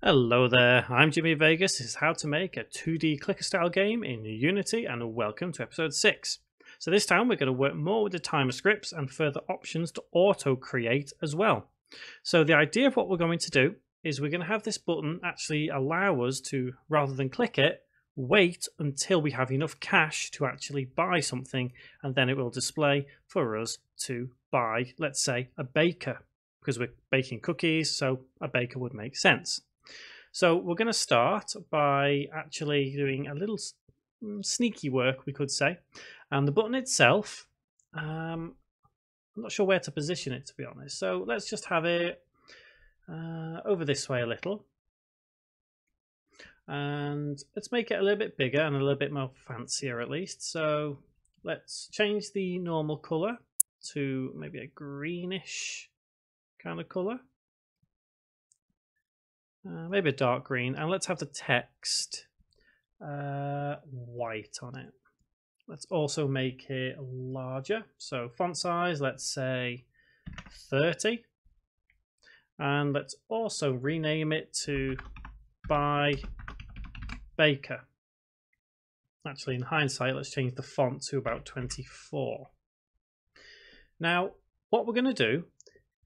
Hello there, I'm Jimmy Vegas. This is how to make a 2D clicker style game in Unity, and welcome to episode 6. So, this time we're going to work more with the timer scripts and further options to auto create as well. So, the idea of what we're going to do is we're going to have this button actually allow us to, rather than click it, wait until we have enough cash to actually buy something, and then it will display for us to buy, let's say, a baker. Because we're baking cookies, so a baker would make sense. So we're going to start by actually doing a little mm, sneaky work, we could say. And the button itself, um, I'm not sure where to position it, to be honest. So let's just have it uh, over this way a little. And let's make it a little bit bigger and a little bit more fancier at least. So let's change the normal color to maybe a greenish kind of color. Uh, maybe a dark green. And let's have the text uh, white on it. Let's also make it larger. So font size, let's say 30. And let's also rename it to buy Baker. Actually, in hindsight, let's change the font to about 24. Now, what we're going to do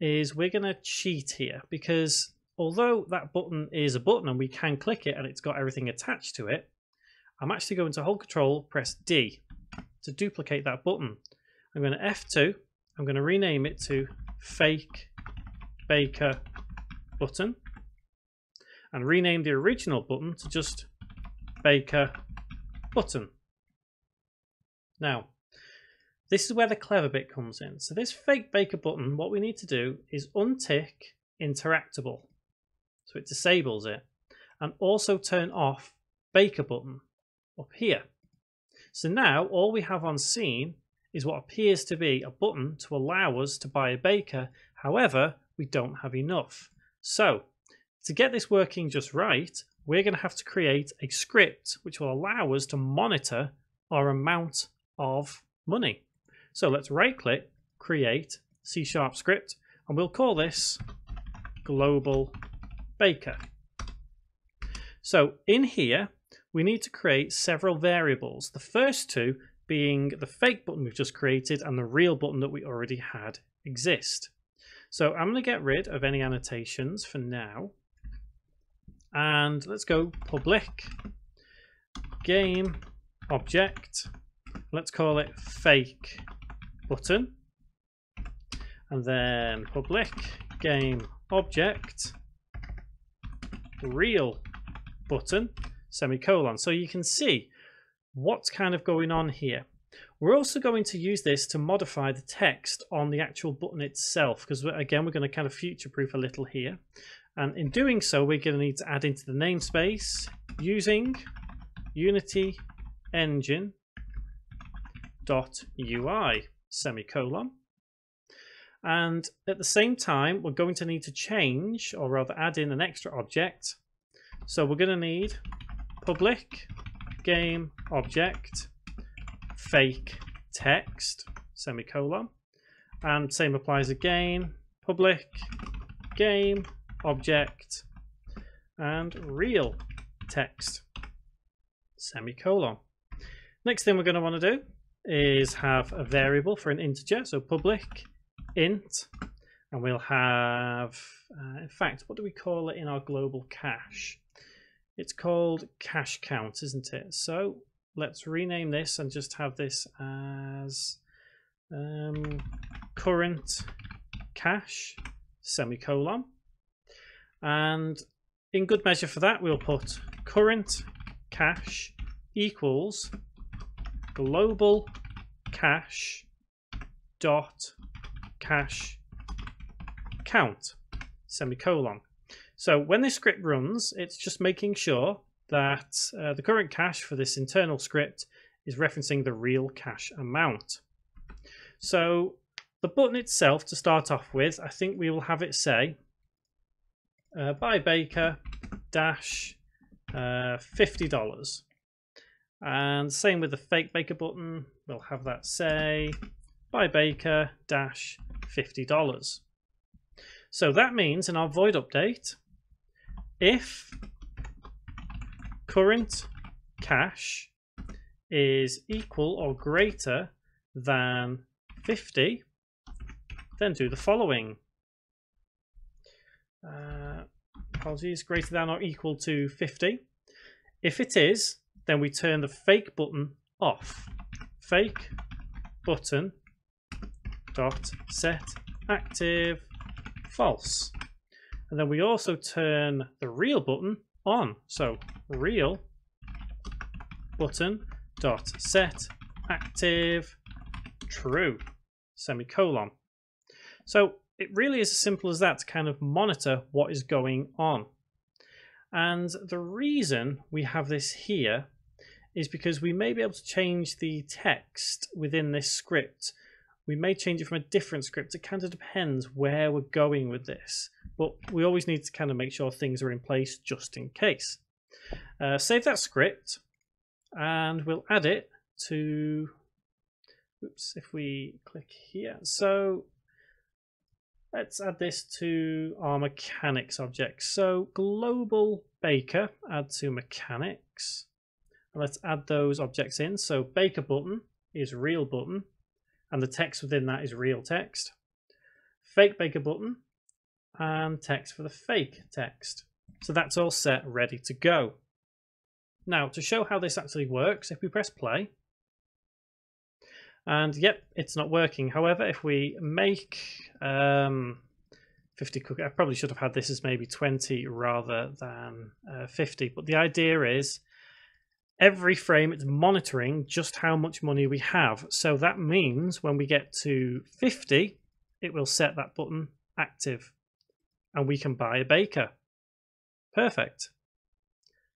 is we're going to cheat here because although that button is a button and we can click it and it's got everything attached to it, I'm actually going to hold control, press D to duplicate that button. I'm going to F2, I'm going to rename it to fake baker button and rename the original button to just baker button. Now, this is where the clever bit comes in. So this fake baker button, what we need to do is untick interactable. So it disables it. And also turn off Baker button up here. So now all we have on scene is what appears to be a button to allow us to buy a baker. However, we don't have enough. So to get this working just right, we're going to have to create a script which will allow us to monitor our amount of money. So let's right click, create C sharp script, and we'll call this global baker. So in here, we need to create several variables. The first two being the fake button we've just created and the real button that we already had exist. So I'm going to get rid of any annotations for now. And let's go public game object. Let's call it fake button. And then public game object real button, semicolon. So you can see what's kind of going on here. We're also going to use this to modify the text on the actual button itself, because again, we're going to kind of future-proof a little here. And in doing so, we're going to need to add into the namespace using Unity Engine dot UI semicolon. And at the same time, we're going to need to change, or rather add in an extra object. So we're going to need public game object fake text semicolon. And same applies again, public game object and real text semicolon. Next thing we're going to want to do is have a variable for an integer. So public int, and we'll have, uh, in fact, what do we call it in our global cash? It's called cash count, isn't it? So let's rename this and just have this as um, current cash semicolon. And in good measure for that, we'll put current cash equals global cash dot cash count semicolon. So when this script runs, it's just making sure that uh, the current cash for this internal script is referencing the real cash amount. So the button itself to start off with, I think we will have it say uh, buy Baker dash uh, $50. And same with the fake Baker button, we'll have that say buy Baker dash $50. So that means in our void update, if current cash is equal or greater than 50, then do the following. Uh, apologies, greater than or equal to 50. If it is, then we turn the fake button off. Fake button dot set active false. And then we also turn the real button on. So real button dot set active true semicolon. So it really is as simple as that to kind of monitor what is going on. And the reason we have this here is because we may be able to change the text within this script. We may change it from a different script. It kind of depends where we're going with this. But we always need to kind of make sure things are in place just in case. Uh, save that script and we'll add it to, oops, if we click here. So let's add this to our mechanics object. So global baker, add to mechanics. Let's add those objects in. So baker button is real button, and the text within that is real text. Fake baker button, and text for the fake text. So that's all set, ready to go. Now, to show how this actually works, if we press play, and yep, it's not working. However, if we make um, 50 cookie, I probably should have had this as maybe 20 rather than uh, 50. But the idea is every frame it's monitoring just how much money we have. So that means when we get to 50, it will set that button active and we can buy a baker. Perfect.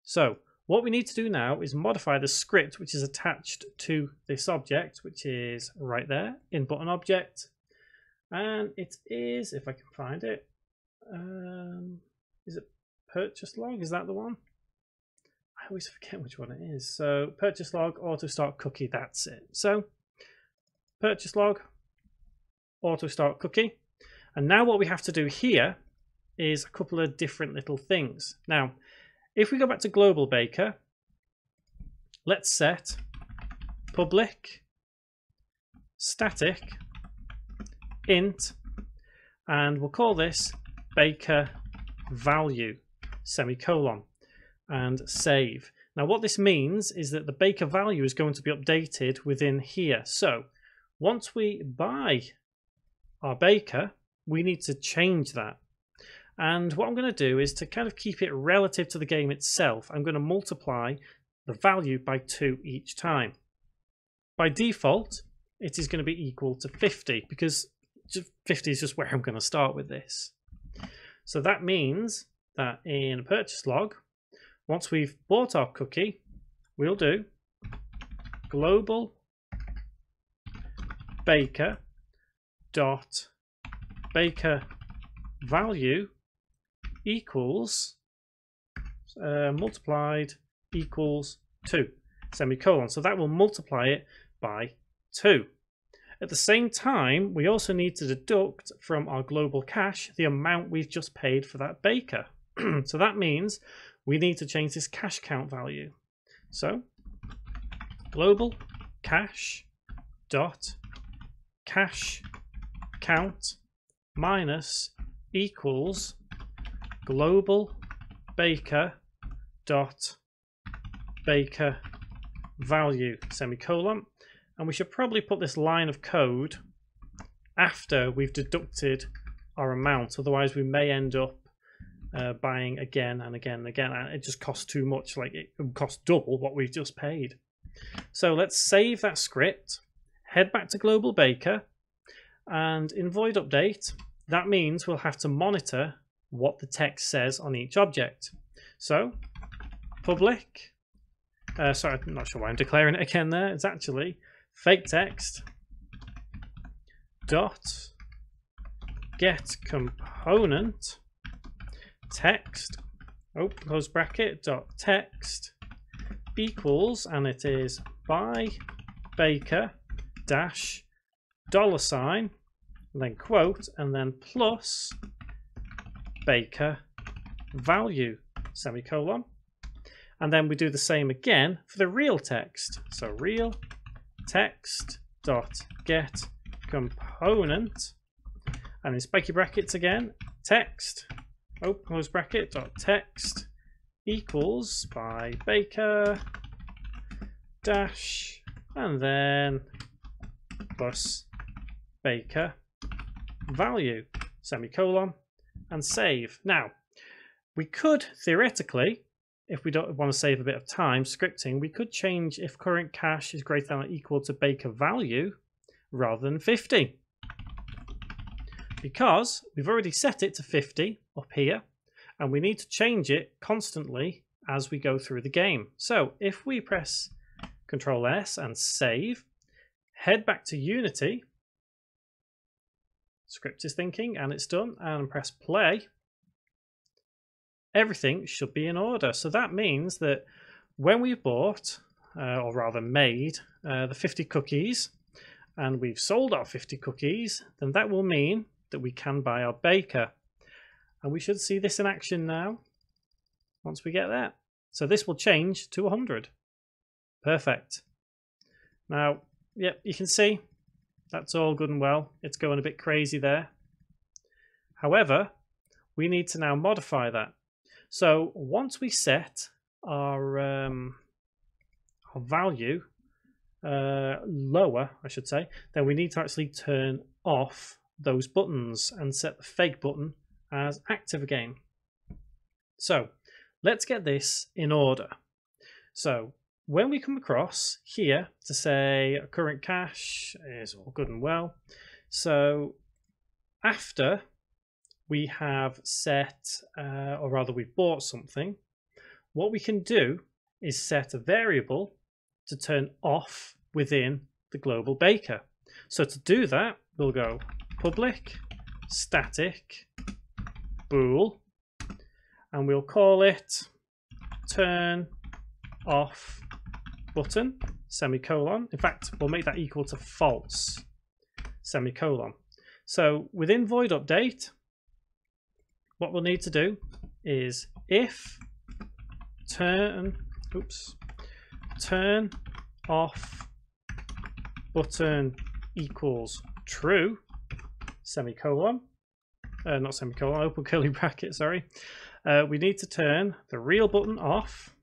So what we need to do now is modify the script which is attached to this object, which is right there in button object. And it is, if I can find it, um, is it purchase log? Is that the one? I always forget which one it is. So purchase log, auto start cookie, that's it. So purchase log, auto start cookie. And now what we have to do here is a couple of different little things. Now, if we go back to global baker, let's set public static int and we'll call this baker value semicolon and save. Now what this means is that the baker value is going to be updated within here. So once we buy our baker, we need to change that. And what I'm going to do is to kind of keep it relative to the game itself, I'm going to multiply the value by 2 each time. By default, it is going to be equal to 50 because 50 is just where I'm going to start with this. So that means that in a purchase log, once we've bought our cookie, we'll do global baker dot baker value equals uh, multiplied equals 2 semicolon. So that will multiply it by 2. At the same time, we also need to deduct from our global cash the amount we've just paid for that baker. so that means we need to change this cash count value. So global cash dot cash count minus equals global baker dot baker value semicolon and we should probably put this line of code after we've deducted our amount otherwise we may end up uh, buying again and again and again and it just costs too much like it would cost double what we've just paid so let's save that script head back to global baker and in void update that means we'll have to monitor what the text says on each object. So public, uh, sorry, I'm not sure why I'm declaring it again there. It's actually fake text dot get component text oh close bracket dot text equals and it is buy baker dash dollar sign and then quote and then plus baker value semicolon. And then we do the same again for the real text. So real text dot get component and in spiky brackets again text open close bracket dot text equals buy baker dash and then plus baker value semicolon and save. Now we could theoretically if we don't want to save a bit of time scripting we could change if current cash is greater than or equal to baker value rather than 50 because we've already set it to 50 up here and we need to change it constantly as we go through the game. So if we press Control S and save, head back to Unity, script is thinking and it's done, and press play, everything should be in order. So that means that when we've bought, uh, or rather made, uh, the 50 cookies, and we've sold our 50 cookies, then that will mean that we can buy our baker. And we should see this in action now once we get there. So this will change to 100. Perfect. Now, yep, you can see that's all good and well. It's going a bit crazy there. However, we need to now modify that. So once we set our, um, our value uh, lower, I should say, then we need to actually turn off those buttons and set the fake button as active again. So let's get this in order. So when we come across here to say current cash is all good and well. So after we have set, uh, or rather we've bought something, what we can do is set a variable to turn off within the global baker. So to do that, we'll go public static bool. And we'll call it turn off button semicolon. In fact we'll make that equal to false semicolon. So within void update what we'll need to do is if turn oops turn off button equals true semicolon, uh, not semicolon, open curly bracket, sorry. Uh, we need to turn the real button off,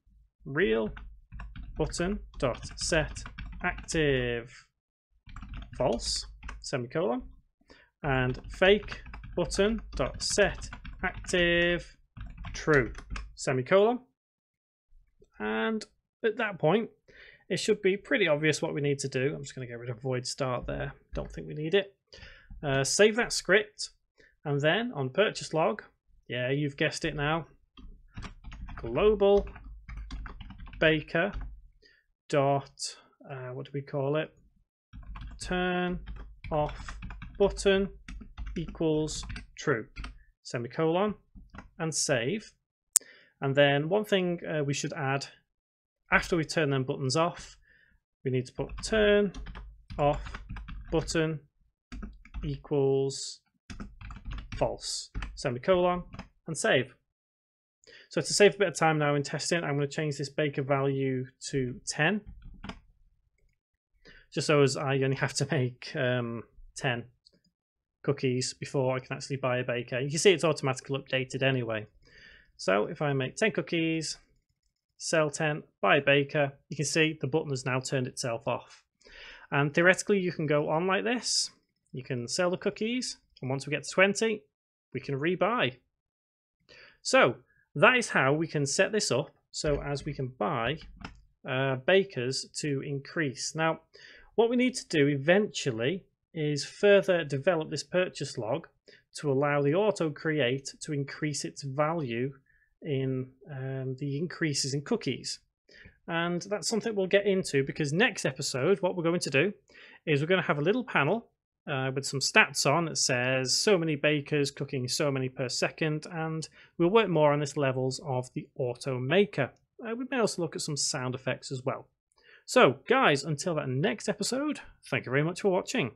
real button dot set active false, semicolon, and fake button dot set active true, semicolon. And at that point, it should be pretty obvious what we need to do. I'm just going to get rid of void start there. Don't think we need it. Uh, save that script, and then on purchase log, yeah, you've guessed it now, global baker dot, uh, what do we call it? Turn off button equals true, semicolon, and save. And then one thing uh, we should add after we turn them buttons off, we need to put turn off button equals false, semicolon, and save. So to save a bit of time now in testing, I'm going to change this baker value to 10. Just so as I only have to make um, 10 cookies before I can actually buy a baker. You can see it's automatically updated anyway. So if I make 10 cookies, sell 10, buy a baker, you can see the button has now turned itself off. And theoretically, you can go on like this you can sell the cookies, and once we get to 20, we can rebuy. So that is how we can set this up so as we can buy uh, bakers to increase. Now, what we need to do eventually is further develop this purchase log to allow the auto create to increase its value in um, the increases in cookies. And that's something we'll get into because next episode, what we're going to do is we're going to have a little panel uh, with some stats on that says so many bakers cooking so many per second, and we'll work more on this levels of the auto maker. Uh, we may also look at some sound effects as well. So, guys, until that next episode, thank you very much for watching.